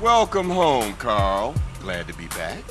Welcome home, Carl. Glad to be back.